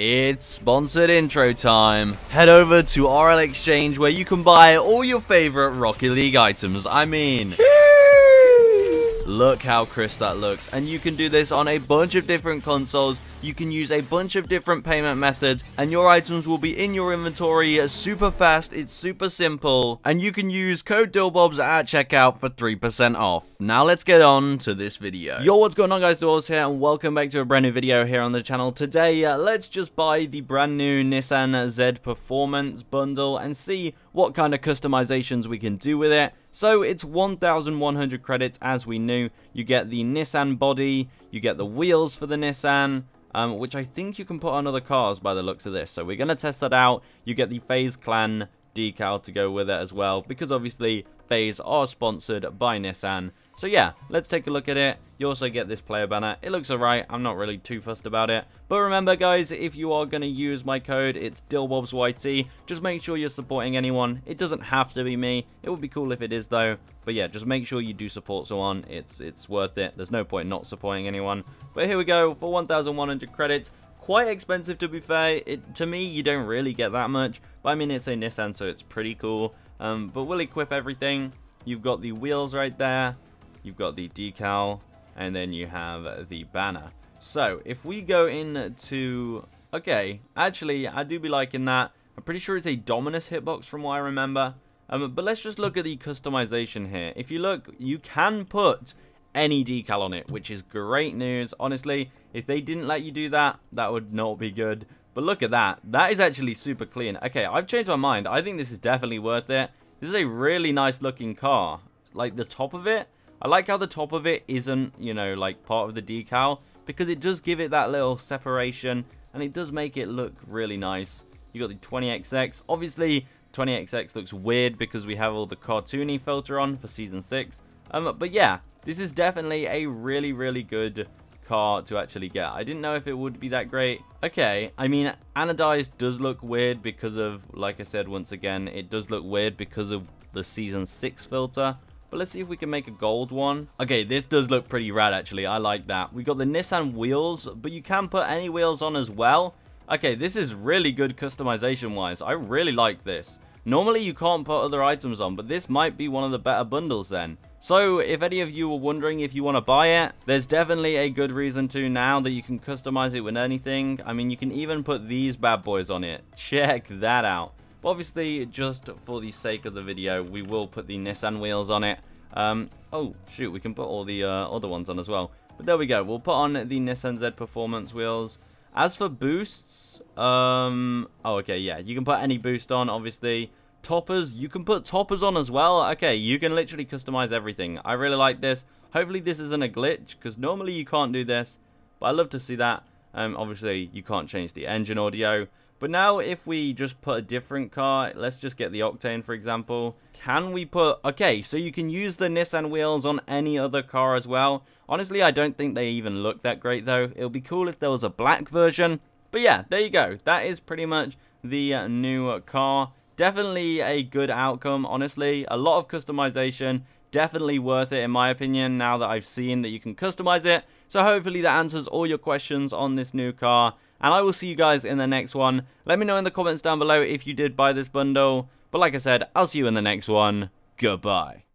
It's sponsored intro time. Head over to RL Exchange where you can buy all your favorite Rocket League items. I mean... Look how crisp that looks. And you can do this on a bunch of different consoles. You can use a bunch of different payment methods and your items will be in your inventory super fast. It's super simple. And you can use code DYLBOBZ at checkout for 3% off. Now let's get on to this video. Yo, what's going on guys? Dawes here and welcome back to a brand new video here on the channel. Today, uh, let's just buy the brand new Nissan Z Performance bundle and see what kind of customizations we can do with it. So it's 1,100 credits as we knew. You get the Nissan body, you get the wheels for the Nissan, um, which I think you can put on other cars by the looks of this. So we're going to test that out. You get the FaZe Clan decal to go with it as well, because obviously FaZe are sponsored by Nissan. So yeah, let's take a look at it. You also get this player banner. It looks alright. I'm not really too fussed about it. But remember, guys, if you are going to use my code, it's DYLBOBZYT. Just make sure you're supporting anyone. It doesn't have to be me. It would be cool if it is, though. But yeah, just make sure you do support someone. It's, it's worth it. There's no point not supporting anyone. But here we go. For 1,100 credits, quite expensive to be fair. It, to me, you don't really get that much. But I mean, it's a Nissan, so it's pretty cool. Um, but we'll equip everything. You've got the wheels right there. You've got the decal. And then you have the banner. So, if we go into... Okay, actually, I do be liking that. I'm pretty sure it's a Dominus hitbox from what I remember. Um, but let's just look at the customization here. If you look, you can put any decal on it, which is great news. Honestly, if they didn't let you do that, that would not be good. But look at that. That is actually super clean. Okay, I've changed my mind. I think this is definitely worth it. This is a really nice looking car. Like the top of it. I like how the top of it isn't, you know, like part of the decal. Because it does give it that little separation. And it does make it look really nice. You got the 20XX. Obviously, 20XX looks weird because we have all the cartoony filter on for Season 6. Um, but yeah, this is definitely a really, really good car to actually get. I didn't know if it would be that great. Okay, I mean, anodized does look weird because of, like I said once again, it does look weird because of the Season 6 filter. But let's see if we can make a gold one. Okay, this does look pretty rad, actually. I like that. We got the Nissan wheels, but you can put any wheels on as well. Okay, this is really good customization-wise. I really like this. Normally, you can't put other items on, but this might be one of the better bundles then. So, if any of you were wondering if you want to buy it, there's definitely a good reason to now that you can customize it with anything. I mean, you can even put these bad boys on it. Check that out. But obviously, just for the sake of the video, we will put the Nissan wheels on it. Um, oh, shoot, we can put all the uh, other ones on as well. But there we go. We'll put on the Nissan Z Performance wheels. As for boosts, um, oh, okay, yeah, you can put any boost on, obviously. Toppers, you can put toppers on as well. Okay, you can literally customize everything. I really like this. Hopefully this isn't a glitch, because normally you can't do this. But I love to see that. Um, obviously, you can't change the engine audio. But now, if we just put a different car, let's just get the Octane, for example. Can we put... Okay, so you can use the Nissan wheels on any other car as well. Honestly, I don't think they even look that great, though. It'll be cool if there was a black version. But yeah, there you go. That is pretty much the new car. Definitely a good outcome, honestly. A lot of customization. Definitely worth it, in my opinion, now that I've seen that you can customize it. So hopefully that answers all your questions on this new car. And I will see you guys in the next one. Let me know in the comments down below if you did buy this bundle. But like I said, I'll see you in the next one. Goodbye.